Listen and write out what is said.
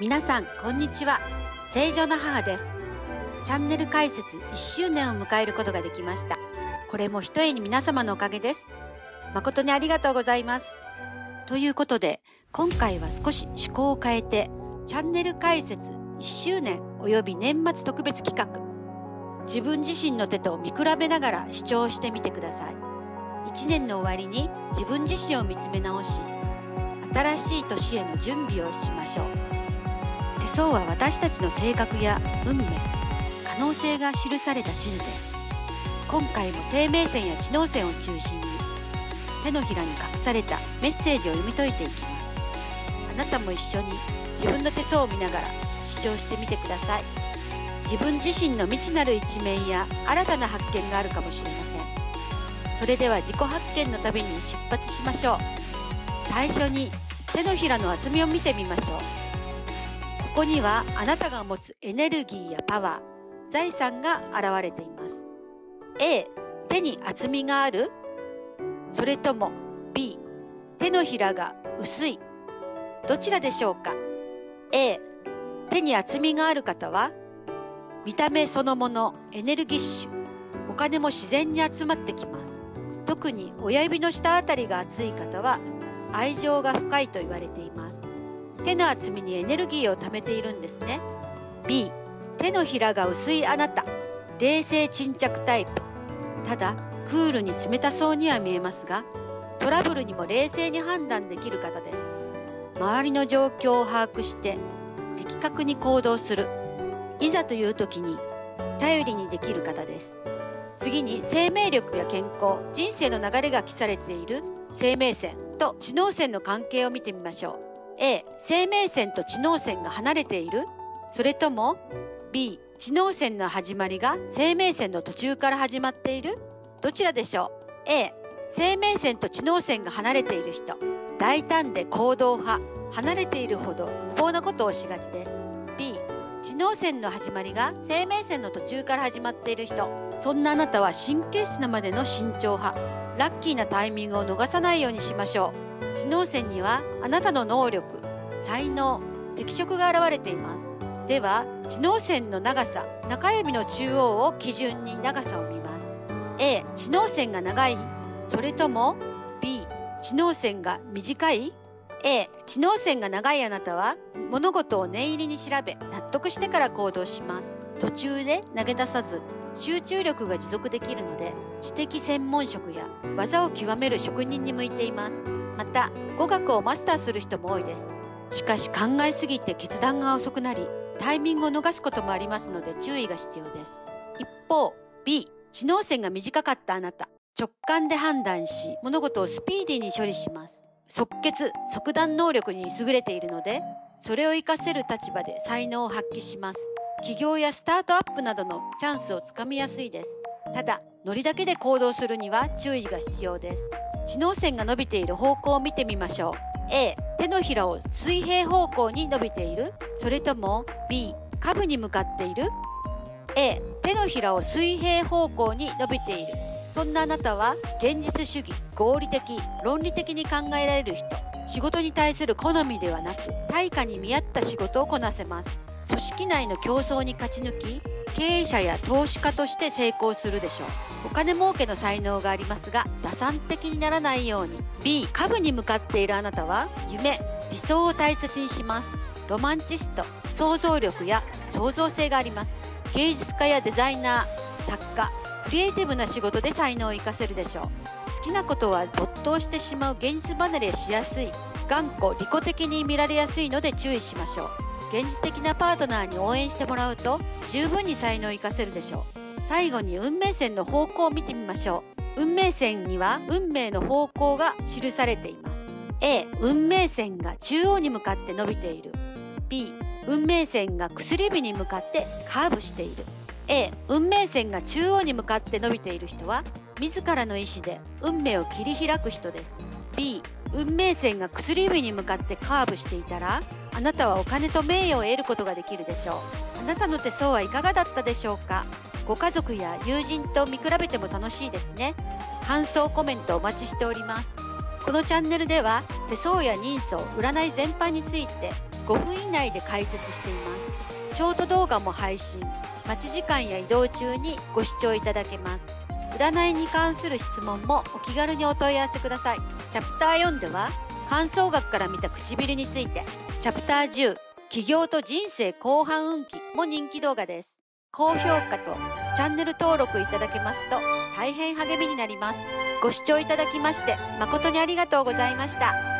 皆さんこんにちは。正常な母です。チャンネル開設1周年を迎えることができました。これもひとえに皆様のおかげです。誠にありがとうございます。ということで今回は少し趣向を変えてチャンネル開設1周年および年末特別企画自分自身の手と見比べながら視聴してみてください。1年の終わりに自分自身を見つめ直し新しい年への準備をしましょう。手相は私たちの性格や運命可能性が記された地図で今回も生命線や知能線を中心に手のひらに隠されたメッセージを読み解いていきます。あなたも一緒に自分の手相を見ながら視聴してみてください。自分自身の未知なる一面や新たな発見があるかもしれません。それでは自己発見のために出発しましょう。最初に手のひらの厚みを見てみましょう。ここにはあなたが持つエネルギーやパワー、財産が現れています。A、手に厚みがある。それとも B、手のひらが薄い。どちらでしょうか ?A、手に厚みがある方は見た目そのものエネルギッシュ。お金も自然に集まってきます。特に親指の下あたりが厚い方は愛情が深いと言われています。手の厚みにエネルギーを貯めているんですね。B 手のひらが薄いあなた。冷静沈着タイプ。ただクールに冷たそうには見えますがトラブルにも冷静に判断できる方です。周りの状況を把握して的確に行動する。いざという時に頼りにできる方です。次に生命力や健康人生の流れが記されている生命線と知能線の関係を見てみましょう。A 生命線と知能線が離れている。それとも B 知能線の始まりが生命線の途中から始まっている。どちらでしょう？A 生命線と知能線が離れている人。大胆で行動派。離れているほど無謀なことをしがちです。B 知能線の始まりが生命線の途中から始まっている人。そんなあなたは神経質なまでの慎重派。ラッキーなタイミングを逃さないようにしましょう。知能線にはあなたの能力才能適色が現れています。では知能線の長さ中指の中央を基準に長さを見ます。A 知能線が長い。それとも B 知能線が短い。A 知能線が長いあなたは物事を念入りに調べ納得してから行動します。途中で投げ出さず集中力が持続できるので知的専門職や技を極める職人に向いています。また語学をマスターする人も多いです。しかし考えすぎて決断が遅くなりタイミングを逃すこともありますので注意が必要です。一方 B 知能線が短かったあなた。直感で判断し物事をスピーディーに処理します。即決即断能力に優れているのでそれを活かせる立場で才能を発揮します。起業やスタートアップなどのチャンスをつかみやすいです。ただノリだけで行動するには注意が必要です。知能線が伸びている方向を見てみましょう。A 手のひらを水平方向に伸びている。それとも B 下部に向かっている。A 手のひらを水平方向に伸びている。そんなあなたは現実主義合理的論理的に考えられる人。仕事に対する好みではなく対価に見合った仕事をこなせます。組織内の競争に勝ち抜き経営者や投資家として成功するでしょう。お金儲けの才能がありますが打算的にならないように B 株に向かっているあなたは夢理想を大切にします。ロマンチスト想像力や創造性があります。芸術家やデザイナー作家クリエイティブな仕事で才能を生かせるでしょう。好きなことは没頭してしまう現実離れしやすい。頑固利己的に見られやすいので注意しましょう。現実的なパートナーに応援してもらうと十分に才能を生かせるでしょう。最後に運命線の方向を見てみましょう。運命線には運命の方向が記されています。A 運命線が中央に向かって伸びている。B 運命線が薬指に向かってカーブしている。A 運命線が中央に向かって伸びている人は自らの意思で運命を切り開く人です。B 運命線が薬指に向かってカーブしていたらあなたはお金と名誉を得ることができるでしょう。あなたの手相はいかがだったでしょうか？ご家族や友人と見比べても楽しいですね。感想コメントお待ちしております。このチャンネルでは手相や人相占い全般について5分以内で解説しています。ショート動画も配信。待ち時間や移動中にご視聴いただけます。占いに関する質問もお気軽にお問い合わせください。チャプター4では観想学から見た唇についてチャプター10起業と人生後半運気も人気動画です高評価とチャンネル登録いただけますと大変励みになりますご視聴いただきまして誠にありがとうございました。